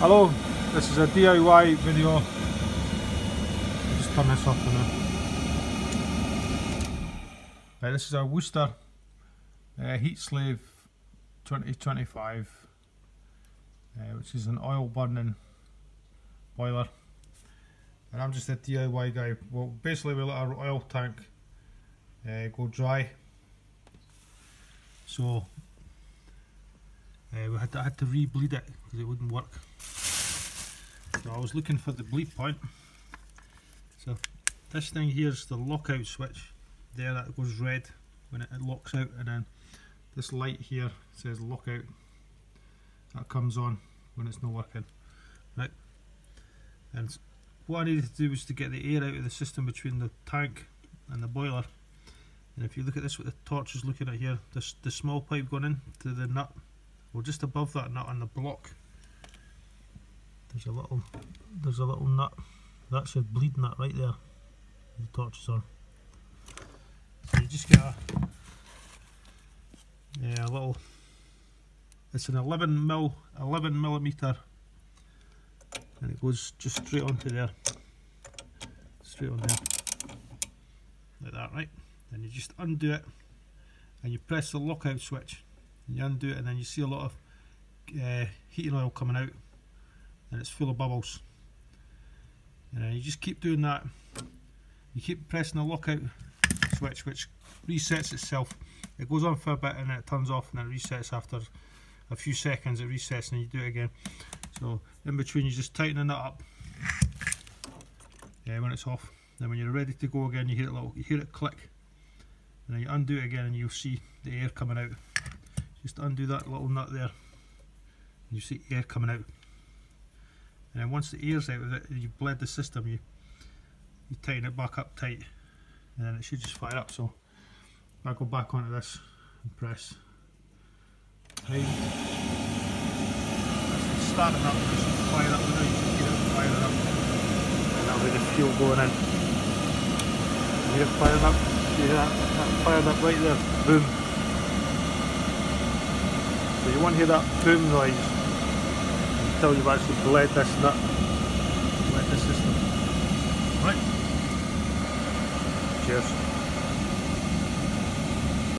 Hello, this is a DIY video. I'll just turn this off for now. Right, this is a Worcester uh, Heat Slave 2025, uh, which is an oil burning boiler. And I'm just a DIY guy. Well, basically we let our oil tank uh, go dry. So uh, we had to, I had to re-bleed it because it wouldn't work. So I was looking for the bleed point. So this thing here is the lockout switch. There that goes red when it, it locks out and then this light here says lockout. That comes on when it's not working. Right. And what I needed to do was to get the air out of the system between the tank and the boiler. And if you look at this what the torch is looking at here, this the small pipe going in to the nut, well just above that nut on the block there's a little there's a little nut. That's your bleed nut right there the torch on so you just get a yeah a little it's an 11 mil 11 millimeter and it goes just straight onto there. Straight on there. Like that right? Then you just undo it and you press the lockout switch you undo it and then you see a lot of uh, heating oil coming out and it's full of bubbles. And you just keep doing that. You keep pressing the lockout switch which resets itself. It goes on for a bit and then it turns off and then it resets after a few seconds it resets and you do it again. So in between you're just tightening it up. Yeah when it's off. Then when you're ready to go again you hear it little you hear it click. And then you undo it again and you'll see the air coming out just undo that little nut there. And you see air coming out. And then once the air's out of it you've bled the system you you tighten it back up tight. And then it should just fire up. So I go back onto this and press. Time it's starting up it should fire up now. You should hear it firing up. And that'll be the fuel going in. You hear it firing up. You hear that, that fired up right there. Boom so you won't hear that boom noise until you've actually bled this nut, bled the system. Right. Cheers.